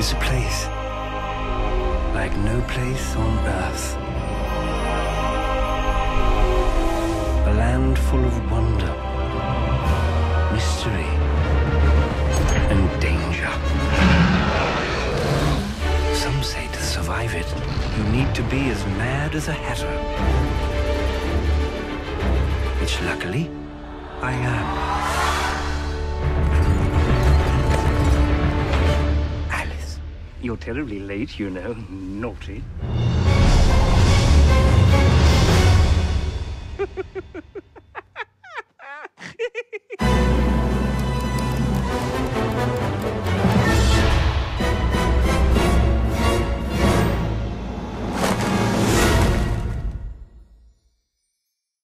is a place like no place on earth. A land full of wonder, mystery, and danger. Some say to survive it, you need to be as mad as a hatter. Which luckily, I am. You're terribly late, you know. Naughty.